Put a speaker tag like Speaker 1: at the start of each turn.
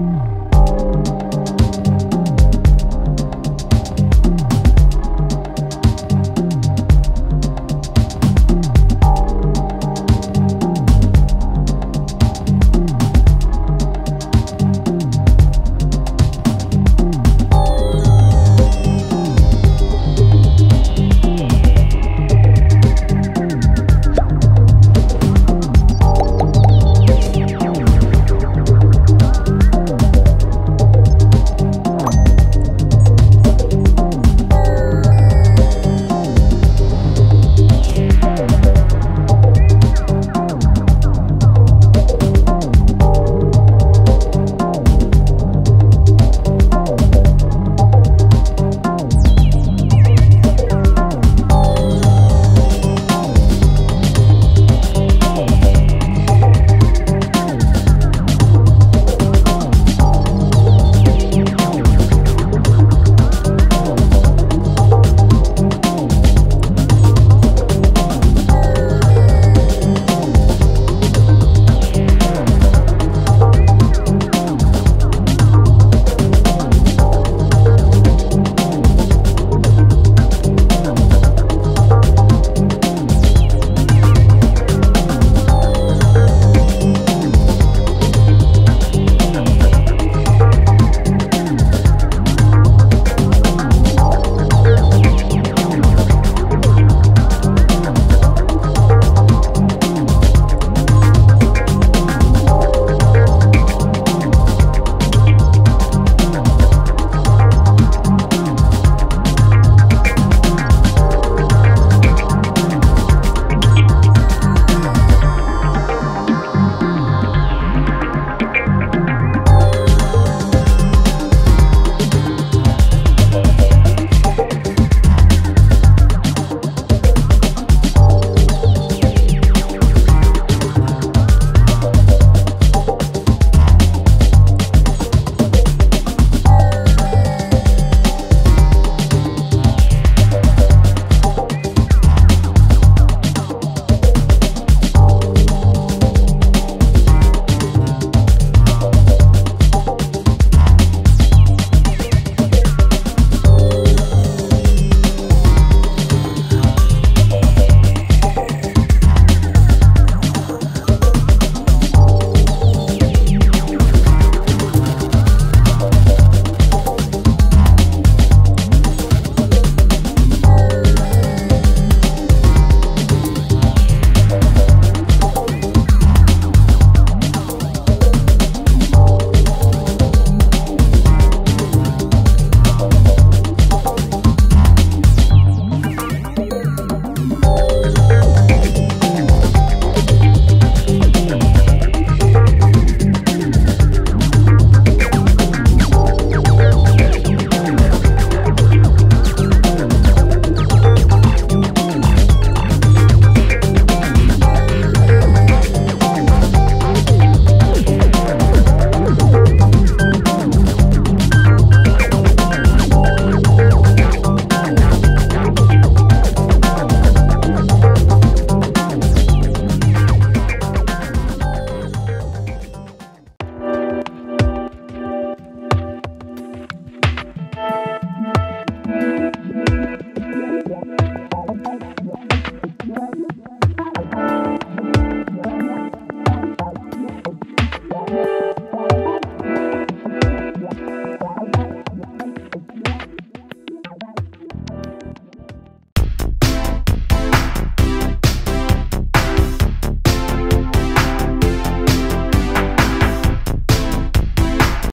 Speaker 1: Mm-hmm.